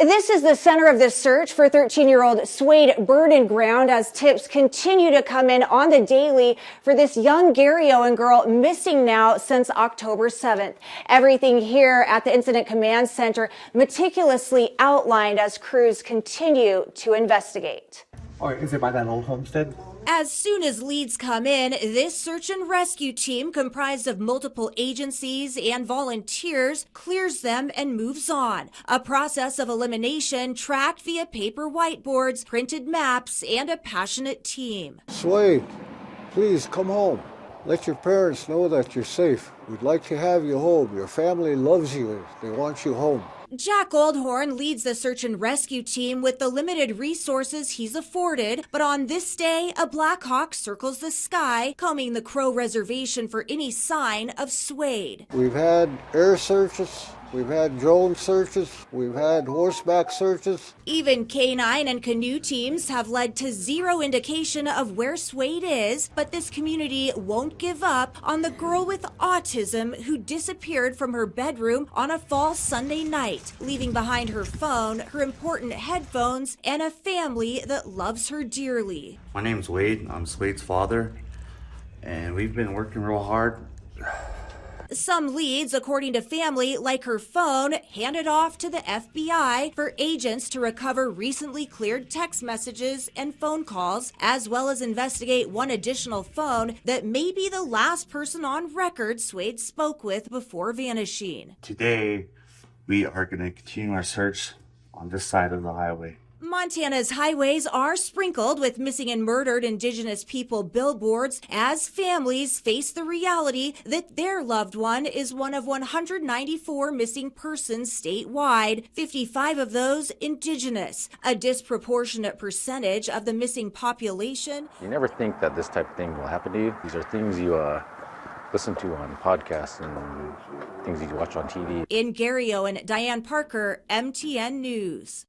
This is the center of the search for 13 year old Swade Burden Ground as tips continue to come in on the daily for this young Garryowen girl missing now since October 7th. Everything here at the Incident Command Center meticulously outlined as crews continue to investigate. Or is it by that old homestead? As soon as leads come in, this search and rescue team, comprised of multiple agencies and volunteers, clears them and moves on. A process of elimination tracked via paper whiteboards, printed maps, and a passionate team. Swade, please come home. Let your parents know that you're safe. We'd like to have you home. Your family loves you. They want you home. Jack Oldhorn leads the search and rescue team with the limited resources he's afforded, but on this day, a Black Hawk circles the sky, combing the Crow Reservation for any sign of Swade. We've had air searches, we've had drone searches, we've had horseback searches. Even canine and canoe teams have led to zero indication of where Swade is, but this community won't give up on the girl with autism who disappeared from her bedroom on a fall Sunday night, leaving behind her phone, her important headphones, and a family that loves her dearly. My name's Wade. I'm Swade's father, and we've been working real hard. Some leads, according to family, like her phone, handed off to the FBI for agents to recover recently cleared text messages and phone calls, as well as investigate one additional phone that may be the last person on record Swade spoke with before vanishing. Today, we are going to continue our search on this side of the highway. Montana's highways are sprinkled with missing and murdered Indigenous people billboards as families face the reality that their loved one is one of 194 missing persons statewide, 55 of those Indigenous, a disproportionate percentage of the missing population. You never think that this type of thing will happen to you. These are things you uh, listen to on podcasts and things you watch on TV. In Garryowen, Diane Parker, MTN News.